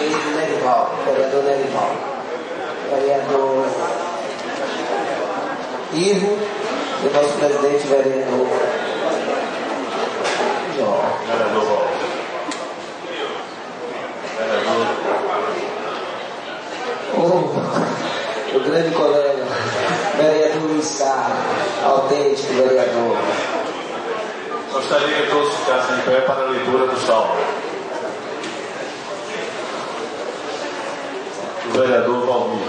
querido Nerival, vereador Nerival, vereador Ivo e o nosso presidente vereador João. Vereador Val. Vereador O, o grande colega, vereador Luiz Carlos, autêntico vereador. Gostaria que todos ficassem em pé para a leitura do salmo. O vereador Valmir.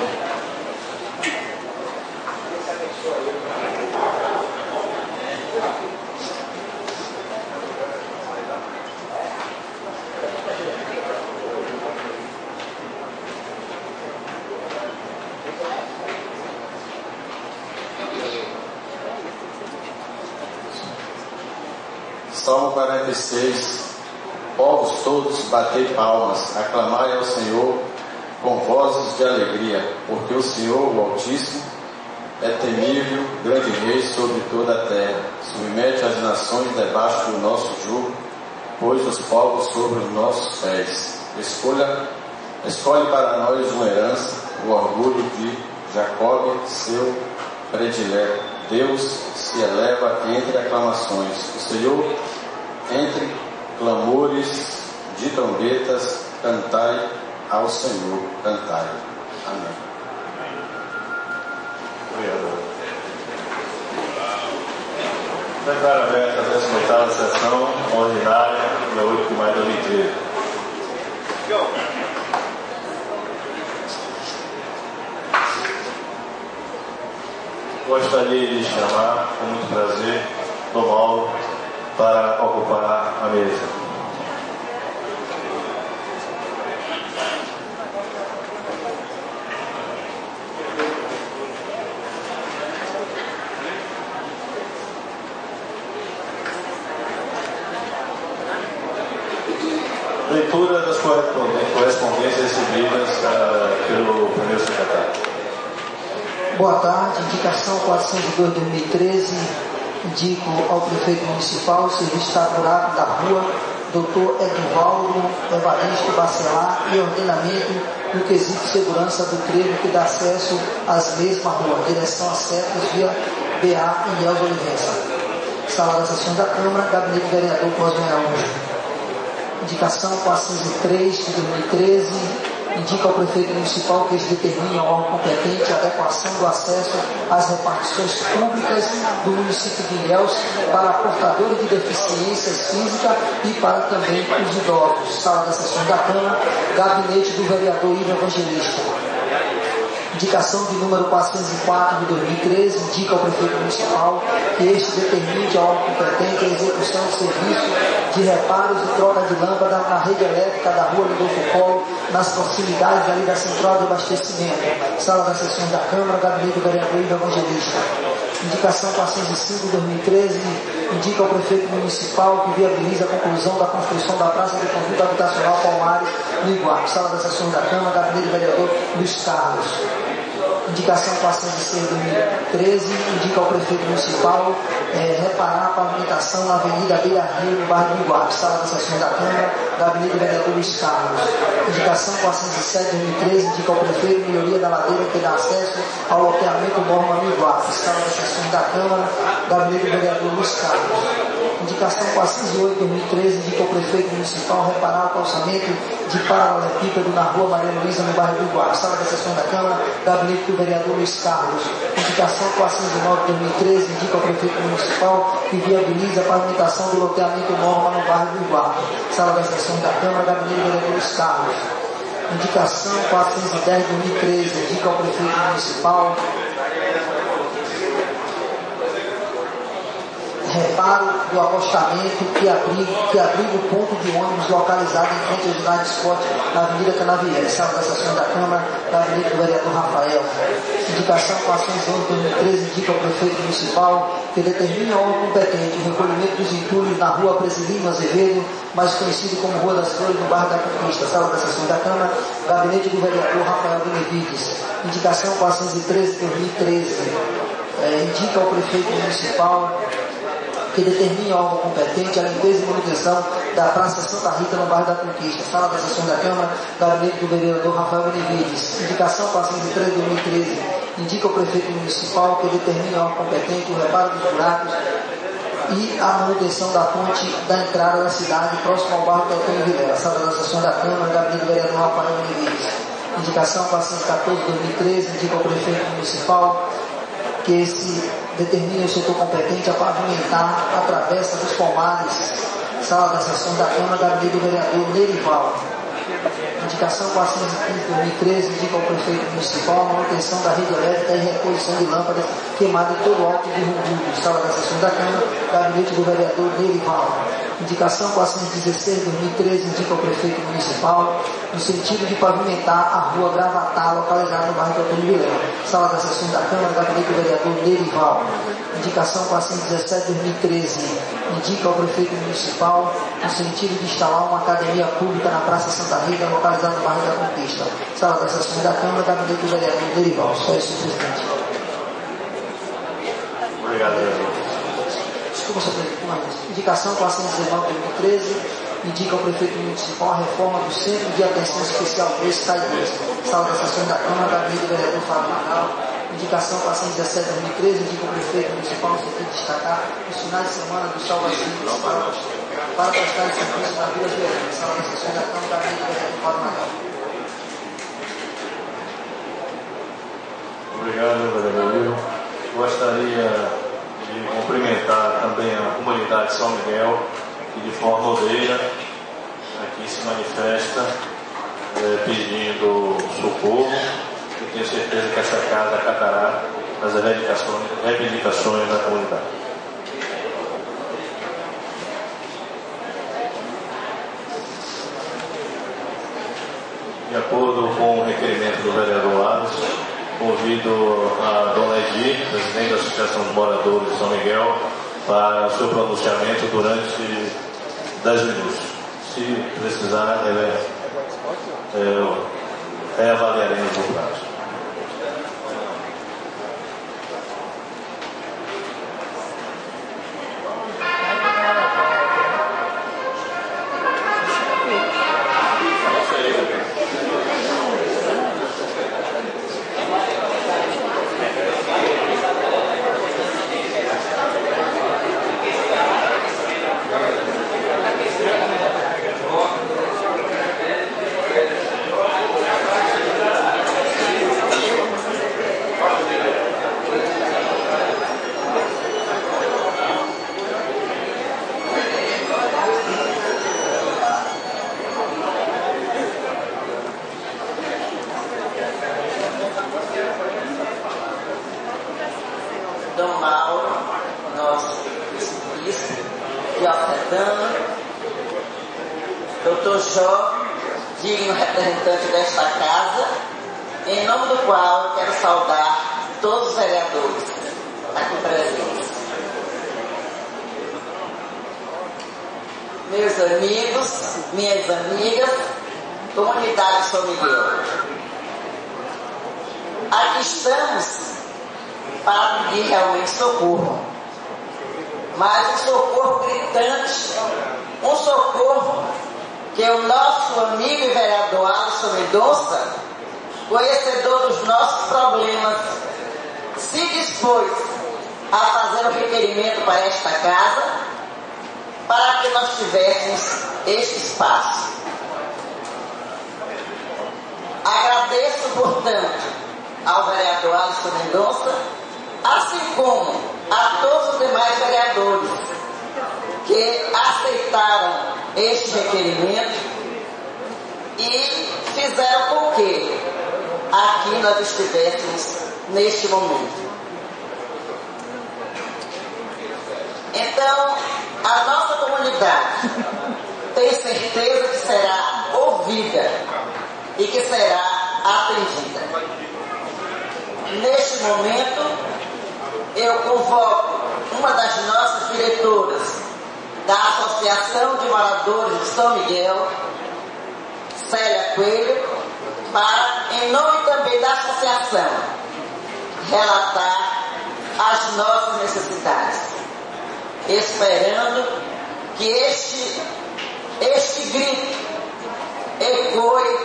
Salmo 46. Povos todos, batei palmas, aclamai ao Senhor com vozes de alegria, porque o Senhor, o Altíssimo, é temível, grande rei sobre toda a terra. Submete as nações debaixo do nosso jugo, pôs os povos sobre os nossos pés. Escolha, escolhe para nós uma herança, o orgulho de Jacob, seu predileto. Deus se eleva entre aclamações. O Senhor, entre clamores de trombetas, cantai ao Senhor, cantai. Amém. Vereador. Declaro aberta a 18 sessão ordinária, dia 8 de maio de 2013. Gostaria de chamar, com muito prazer, Dom Mauro para ocupar a mesa. Leitura das corresponden- correspondências recebidas ah, pelo primeiro secretário. Boa tarde, indicação 402-2013, indico ao prefeito municipal o serviço taburável da rua Dr. Eduvaldo Evaristo Bacelar e ordenamento no quesito segurança do trevo que dá acesso às mesmas ruas, direção a Cepas via BA e Nelson Olivença. Sala das Sessões da Câmara, Gabinete do Vereador Cosme Araújo. Indicação 403 de 2013 indica ao prefeito municipal que este determine ao órgão competente a adequação do acesso às repartições públicas do município de Ilhéus para portadores de deficiências físicas e para também os idosos. Sala das sessões da Câmara, gabinete do vereador Ivo Evangelista. Indicação de número 404 de 2013 indica ao prefeito municipal que este determine ao órgão competente a execução de serviço de reparos e troca de lâmpada na rede elétrica da rua Lidolfo Polo, nas proximidades ali da central de abastecimento. Sala das sessões da Câmara, gabinete do vereador Evangelista. Indicação 405 de 2013 indica ao prefeito municipal que viabiliza a conclusão da construção da Praça de Conjunto Habitacional Palmares no Iguape. Sala das sessões da Câmara, gabinete do vereador Luiz Carlos. Indicação 406 de 2013 indica ao prefeito municipal eh, reparar a pavimentação na Avenida Beira Rio, no bairro do Iguape, sala das sessões da Câmara, gabinete do vereador Luiz Carlos. Indicação 407 de 2013 indica ao prefeito melhoria da ladeira que dá acesso ao loteamento norma no Iguape, sala das sessões da Câmara, gabinete do vereador Luiz Carlos. Indicação 408 de 2013 indica ao prefeito municipal reparar o calçamento de paralelepípedo na rua Maria Luísa, no bairro do Iguape, sala das sessões da Câmara, gabinete do vereador Luiz Carlos. Indicação 409 de 2013 indica ao prefeito municipal que viabiliza a pavimentação do loteamento norma no bairro do Iguape, sala das sessões da Câmara, gabinete do vereador Luiz Carlos. Indicação 410 2013, indica ao prefeito municipal. Reparo do acostamento que abriga, que abriga o ponto de ônibus localizado em frente ao ginásio de esporte na Avenida Canavieiras, sala das sessões da Câmara, da Avenida do Vereador Rafael. Indicação 411 2013 indica ao prefeito municipal que determine ao competente o recolhimento dos entulhos na rua Presidente Azevedo, mais conhecido como Rua das Flores, no bairro da Conquista, sala das sessões da Câmara, gabinete do vereador Rafael Benevides. Indicação 413 2013 é, indica ao prefeito municipal que determine órgão competente a limpeza e manutenção da Praça Santa Rita no bairro da Conquista, sala das sessões da Câmara, gabinete do vereador Rafael Benevides. Indicação 403 de 2013. Indica o prefeito municipal que determine órgão competente o reparo dos buracos e a manutenção da ponte da entrada da cidade próximo ao bairro Antônio Vilela, sala das sessões da Câmara, gabinete do vereador Rafael Benevides. Indicação 414 de 2013. Indica o prefeito municipal que esse determine o setor competente a pavimentar a travessa dos pomares, sala da sessão da Câmara, gabinete do vereador Nerival. Indicação 415 de 2013 indica ao prefeito municipal a manutenção da rede elétrica e reposição de lâmpadas queimadas em todo o alto de Rumbudo, sala da sessão da Câmara, gabinete do vereador Nerival. Indicação 416 de 2013 indica ao prefeito municipal no sentido de pavimentar a rua Gravatá, localizada no bairro do Antônio Vilela. Sala da sessão da Câmara, gabinete do vereador Nerival. Indicação 417 de 2013 indica ao prefeito municipal no sentido de instalar uma academia pública na Praça Santa Rita, localizada no bairro da Conquista. Sala da sessão da Câmara, gabinete do vereador Nerival. Só isso, presidente. Obrigado, vereador. Desculpa, senhor presidente. Indicação 419 de 2013 indica ao prefeito municipal a reforma do Centro de Atenção Especial 2, CAI 2, sala das sessões da Câmara, gabinete do vereador Fábio Magal. Indicação 417 de 2013 indica ao prefeito municipal no sentido de destacar os finais de semana dos salvacinhos para, para prestar serviço na Vila Verão, sala das sessões da Câmara, gabinete do vereador Fábio Magal. Obrigado, vereador. Gostaria de também a comunidade de São Miguel, que de forma ordeira aqui se manifesta eh, pedindo socorro. Eu tenho certeza que essa casa acatará as reivindicações, reivindicações da comunidade. De acordo com o requerimento do vereador Aros, convido a dona Edi, presidente da Associação dos Moradores de São Miguel, para o seu pronunciamento durante 10 minutos. Se precisar, ela é, é, reavaliaremos o prazo. Dom Mauro, nosso bispo diocesano, doutor Jó, digno representante desta casa, em nome do qual eu quero saudar todos os vereadores aqui presentes. Meus amigos, minhas amigas, comunidade São Miguel. Aqui estamos para pedir realmente socorro. Mas um socorro gritante, um socorro que o nosso amigo e vereador Alisson Mendonça, conhecedor dos nossos problemas, se dispôs a fazer um requerimento para esta casa, para que nós tivéssemos este espaço. Agradeço, portanto, ao vereador Alisson Mendonça assim como a todos os demais vereadores que aceitaram este requerimento e fizeram com que aqui nós estivéssemos neste momento. Então, a nossa comunidade tem certeza que será ouvida e que será atendida. Neste momento, eu convoco uma das nossas diretoras da Associação de Moradores de São Miguel, Célia Coelho, para, em nome também da associação, relatar as nossas necessidades, esperando que este, este grito ecoe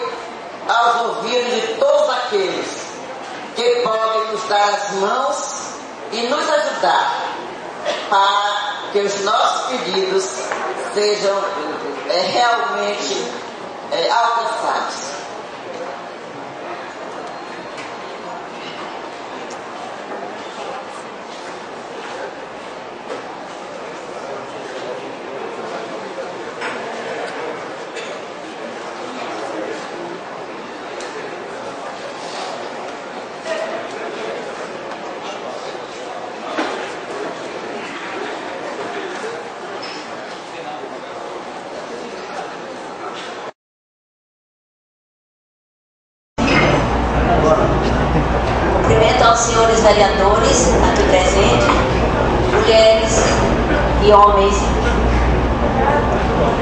aos ouvidos de todos aqueles que podem nos dar as mãos e nos ajudar para que os nossos pedidos sejam é, realmente é, alcançados. senhores vereadores aqui presentes, mulheres e homens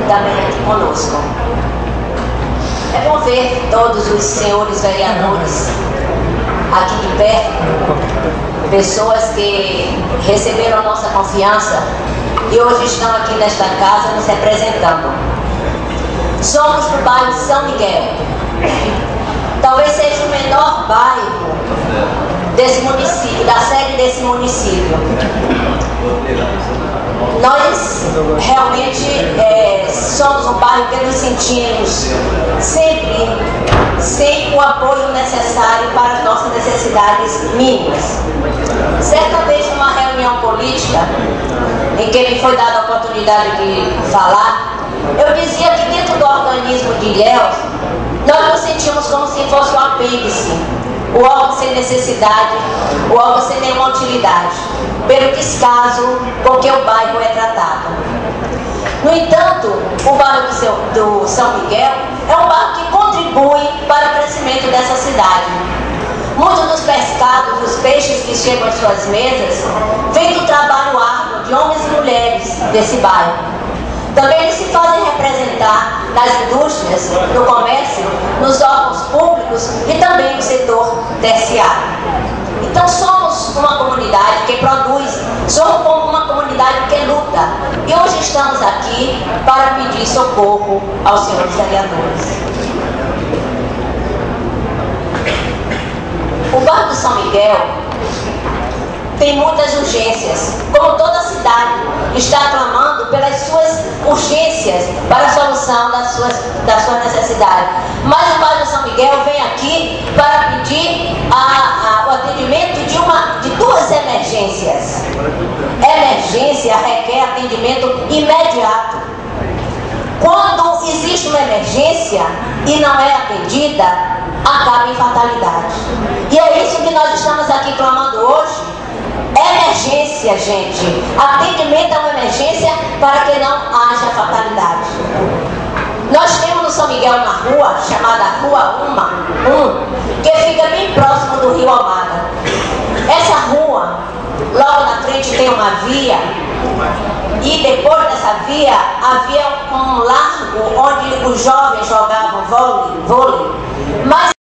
também aqui conosco. É bom ver todos os senhores vereadores aqui de perto, pessoas que receberam a nossa confiança e hoje estão aqui nesta casa nos representando. Somos do bairro São Miguel. Talvez seja o menor bairro desse município, da sede desse município. Nós realmente é, somos um bairro que nos sentimos sempre sem o apoio necessário para as nossas necessidades mínimas. Certa vez, numa reunião política, em que me foi dada a oportunidade de falar, eu dizia que dentro do organismo de Ilhéus, nós nos sentimos como se fosse um apêndice o órgão sem necessidade, o órgão sem nenhuma utilidade, pelo descaso com que o bairro é tratado. No entanto, o bairro do, São Miguel é um bairro que contribui para o crescimento dessa cidade. Muitos dos pescados, dos peixes que chegam às suas mesas, vêm do trabalho árduo de homens e mulheres desse bairro. Também eles se fazem representar nas indústrias, no comércio, nos órgãos públicos e também no setor terciário. Então somos uma comunidade que produz, somos uma comunidade que luta. E hoje estamos aqui para pedir socorro aos senhores vereadores. O bairro do São Miguel tem muitas urgências, como toda cidade está clamando pelas suas urgências para a solução das suas, das suas necessidades. Mas o Bairro São Miguel vem aqui para pedir a, a, o atendimento de, uma, de duas emergências. Emergência requer atendimento imediato. Quando existe uma emergência e não é atendida, acaba em fatalidade. E é isso que nós estamos aqui clamando hoje Emergência, gente. Atendimento a uma emergência para que não haja fatalidade. Nós temos no São Miguel uma rua chamada Rua Uma, um, que fica bem próximo do Rio Almada. Essa rua, logo na frente tem uma via e depois dessa via havia um largo onde os jovens jogavam vôlei, vôlei. mas